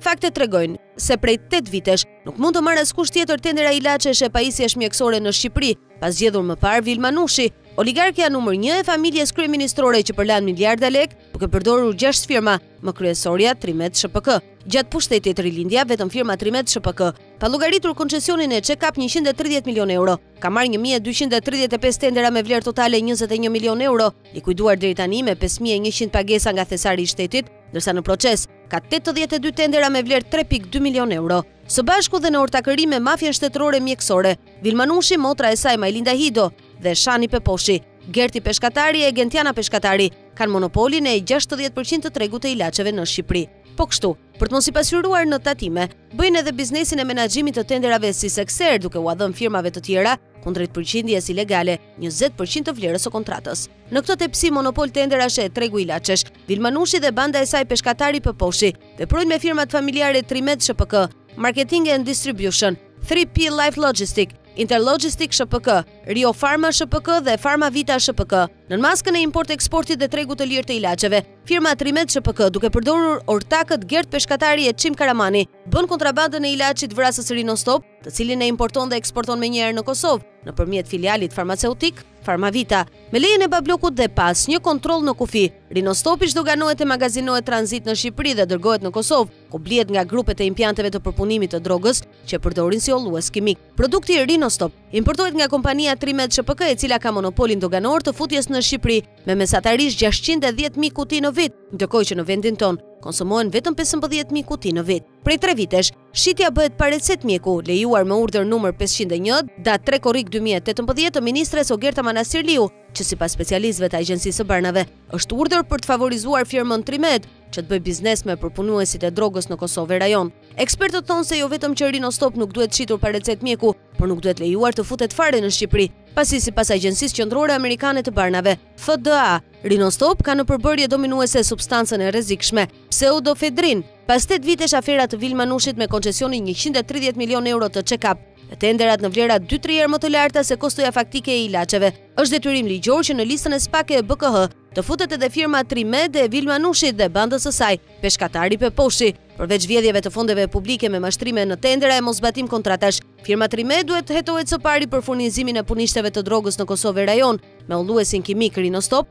Faktet tregojnë se prej 8 vitesh nuk mund të marrë askush tjetër tendera ilaçesh e pajisjesh mjekësore në Shqipëri, pa zgjedhur më parë Vilma Nushi, oligarkja numër 1 e familjes kryeministrore që përlan miliarda lekë, duke përdorur 6 firma Më kryesorja, Trimed SHPK. Gjatë pushtetit Rilindja, vetëm firma Trimed SHPK, pa llogaritur koncesionin e Çekap 130 milionë euro, ka marrë 1235 tendera me vlerë totale 21 milionë euro, likuiduar deri tani me 5100 pagesa nga thesari i shtetit, ndërsa në proces ka 82 tendera me vlerë 3.2 milionë euro. Së bashku dhe në ortakëri me mafien shtetërore mjekësore, Vilma Nushi, motra e saj Majlinda Hido, dhe Shani Peposhi, Gerti Peshkatari e Gentiana Peshkatari, kanë monopolin e 60% të tregut të ilaçeve në Shqipëri. Po kështu, për të mos i pasqyruar në tatime, bëjnë edhe biznesin e menaxhimit të tenderave si sekserë duke ua dhënë firmave të tjera, kundrejt përqindjes ilegale 20% të vlerës së kontratës. Në këtë tepsi monopol tenderash e tregu ilaçesh, Vilma Nushi dhe banda e saj Peshkatari Peposhi, veprojnë me firmat familjare Trimet SHPK, Marketing and Distribution, 3P Life Logistic, Interlogistik SHPK, Rio Pharma SHPK dhe Pharma Vita SHPK, nën maskën e import-eksportit dhe tregut të lirë të ilaçeve. Firma Trimed SHPK, duke përdorur ortakët Gert Peshkatari e Çim Karamani, bën kontrabandën e ilaçit vrasës Rinostop, të cilin e importon dhe eksporton menjëherë në Kosovë, nëpërmjet filialit farmaceutik Pharma Vita, me lejen e bablokut dhe pa asnjë kontroll në kufi. Rinostopi zhdoganohet e magazinohet tranzit në Shqipëri dhe dërgohet në Kosovë, ku blihet nga grupet e impianteve të përpunimit të drogës që e përdorin si hollues kimik. Produkti Rinostop importohet nga kompania Trimed SHPK e cila ka monopolin doganor të futjes në Shqipëri me mesatarisht 610.000 kuti në vit, ndërkohë që në vendin tonë konsumohen vetëm 15.000 kuti në vit. Prej tre vitesh, shitja bëhet pa recetë mjeku, lejuar me urdhër numër 501, datë 3 korrik 2018 të ministres Ogerta Manastirliu, që sipas specialistëve të agjencisë së barnave, është urdhër për të favorizuar firmën Trimed, që të bëjë biznes me përpunuesit e drogës në Kosovë e rajon. Ekspertët thonë se jo vetëm që Rinostop nuk duhet shitur pa recetë mjeku, por nuk duhet lejuar të futet fare në Shqipëri, pasi sipas agjencisë qendrore amerikane të barnave, FDA, Rinostop ka në përbërje dominuese substancën e rrezikshme, pseudoefedrinë, Pas tetë vitesh afera të Vilma Nushit me koncesionin njëqind e tridhjetë milionë euro të check-up, me tenderat në vlera dy-tri herë më të larta se kostoja faktike e ilaçeve, është detyrim ligjor që në listën e SPAK e BKH të futet edhe firma Trimed e Vilma Nushit dhe bandës së saj, Peshkatari Peposhi. Përveç vjedhjeve të fondeve publike me mashtrime në tendera e moszbatim kontratash, firma Trimed duhet të hetohet së pari për furnizimin e punishteve të drogës në Kosovë e rajon, me holluesin kimik Rinostop,